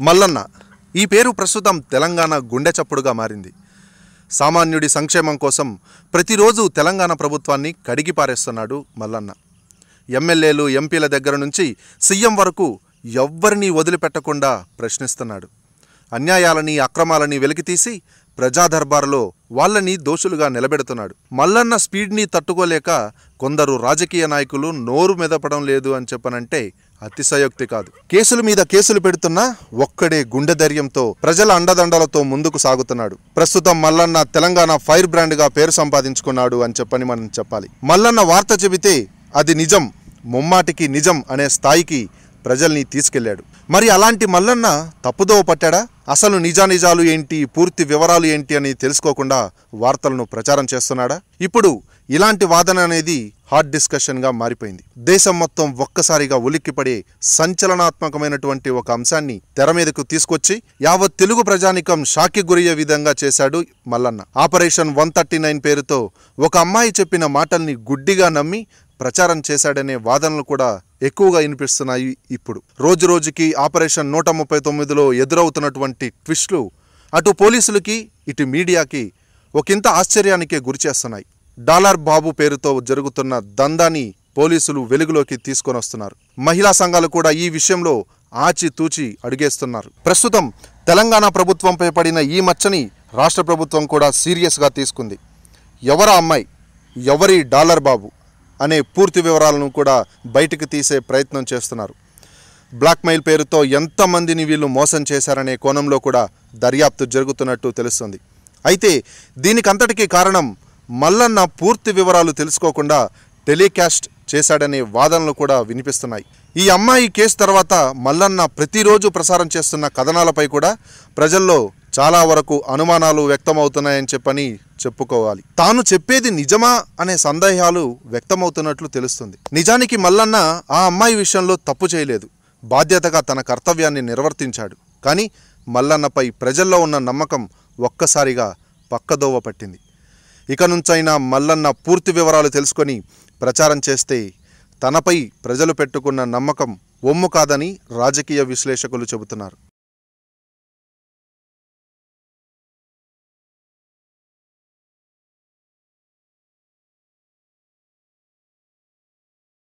మల్లన్న ఈ పేరు ప్రస్తుతం తెలంగాణ గుండె చప్పుడుగా మారింది. సామాన్యుడి సంక్షేమం కోసం ప్రతిరోజు తెలంగాణ ప్రభుత్వాన్ని కడిగిపారేస్తున్నాడు మల్లన్న. ఎమ్మెల్యేలు ఎంపీల దగ్గర నుంచి సీఎం వరకు ఎవ్వరినీ వదిలిపెట్టకుండా ప్రశ్నిస్తున్నాడు. అన్యాయాలని అక్రమాలని వెలికితీసి ప్రజా వాళ్ళని వాళ్ళని దోషులుగా నిలబెడుతున్నాడు. మల్లన్న స్పీడ్ని తట్టుకోలేక కొందరు రాజకీయ నాయకులు నోరు మెదపడం లేదు అని చెప్పనంటే అతిశయోక్తి కాదు. కేసుల మీద కేసులు పెడుతున్నా ఒక్కడే గుండె ధైర్యంతో ప్రజల అండదండలతో ముందుకు సాగుతున్నాడు. ప్రస్తుతం మల్లన్న తెలంగాణ ఫైర్ బ్రాండ్గా పేరు సంపాదించుకున్నాడు అని చెప్పని మనం చెప్పాలి. మల్లన్న వార్త చెబితే అది నిజం ముమ్మాటికి నిజం అనే స్థాయికి ప్రజల్ని తీసుకెళ్ళాడు మరి అలాంటి మల్లన్న తప్పుదోవ పట్టాడా? అసలు నిజానిజాలు ఏంటి? పూర్తి వివరాలు ఏంటి అని తెలుసుకోకుండా వార్తలను ప్రచారం చేస్తున్నాడా? ఇప్పుడు ఇలాంటి వాదన అనేది హాట్ డిస్కషన్గా మారిపోయింది. దేశం మొత్తం ఒక్కసారిగా ఉలిక్కిపడే సంచలనాత్మకమైనటువంటి ఒక అంశాన్ని తెర మీదకు తీసుకొచ్చి యావత్ తెలుగు ప్రజానికం షాకి గురయ్యే విధంగా చేశాడు Mallanna. Operation one thirty nine పేరుతో ఒక అమ్మాయి చెప్పిన మాటల్ని గుడ్డిగా నమ్మి ప్రచారం చేశాడనే వాదనలు కూడా ఎక్కువగా వినిపిస్తున్నాయి ఇప్పుడు. రోజు రోజుకి ఆపరేషన్ నూట ముప్పై తొమ్మిదిలో ఎదురవుతున్నటువంటి ట్విస్టులు అటు పోలీసులకి ఇటు మీడియాకి ఒకంత ఆశ్చర్యానికే గురిచేస్తున్నాయి డాలర్ బాబు పేరుతో జరుగుతున్న దందాని పోలీసులు వెలుగులోకి తీసుకొని వస్తున్నారు. మహిళా సంఘాలు కూడా ఈ విషయంలో ఆచితూచి అడిగేస్తున్నారు. ప్రస్తుతం తెలంగాణ ప్రభుత్వంపై పడిన ఈ మచ్చని రాష్ట్ర ప్రభుత్వం కూడా సీరియస్గా తీసుకుంది. ఎవరా అమ్మాయి? ఎవరి డాలర్ బాబు? అనే పూర్తి వివరాలను కూడా బయటకు తీసే ప్రయత్నం చేస్తున్నారు. బ్లాక్మెయిల్ పేరుతో ఎంతమందిని వీళ్ళు మోసం చేశారనే కోణంలో కూడా దర్యాప్తు జరుగుతున్నట్టు తెలుస్తుంది. అయితే దీనికంతటికీ కారణం మల్లన్న పూర్తి వివరాలు తెలుసుకోకుండా టెలికాస్ట్ చేశాడనే వాదనలు కూడా వినిపిస్తున్నాయి. ఈ అమ్మాయి కేసు తర్వాత మల్లన్న ప్రతిరోజు ప్రసారం చేస్తున్న కథనాలపై కూడా ప్రజల్లో చాలా వరకు అనుమానాలు వ్యక్తమవుతున్నాయని చెప్పని చెప్పుకోవాలి. తాను చెప్పేది నిజమా అనే సందేహాలు వ్యక్తమవుతున్నట్లు తెలుస్తుంది. నిజానికి మల్లన్న ఆ అమ్మాయి విషయంలో తప్పు చేయలేదు. బాధ్యతగా తన కర్తవ్యాన్ని నిర్వర్తించాడు. కానీ మల్లన్నపై ప్రజల్లో ఉన్న నమ్మకం ఒక్కసారిగా పక్కదోవ పట్టింది. ఇక నుంచైనా మల్లన్న పూర్తి వివరాలు తెలుసుకొని ప్రచారం చేస్తే తనపై ప్రజలు పెట్టుకున్న నమ్మకం ఒమ్ము కాదని రాజకీయ విశ్లేషకులు చెబుతున్నారు.